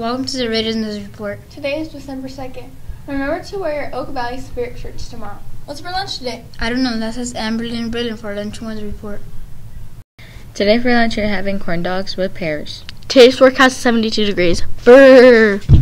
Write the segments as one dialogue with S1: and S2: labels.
S1: Welcome to the Raiders News Report.
S2: Today is December 2nd. Remember to wear your Oak Valley Spirit shirts tomorrow. What's for lunch today?
S1: I don't know, that says Amberly and Braden for lunch weather report.
S3: Today for lunch we're having corn dogs with pears.
S4: Today's forecast is 72 degrees. Brrr.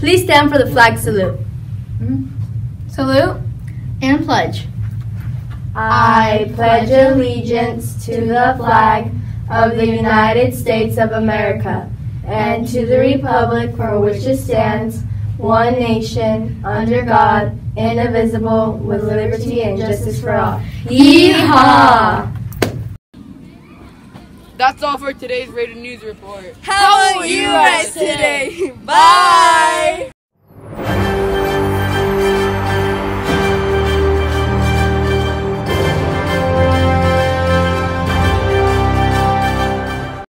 S5: Please stand for the flag salute. Mm-hmm.
S2: Salute.
S5: And pledge.
S6: I pledge allegiance to the flag of the United States of America and to the republic for which it stands, one nation, under God, indivisible, with liberty and justice for all. Yeehaw!
S7: That's all for today's Raider News Report.
S8: How are you guys today? Bye!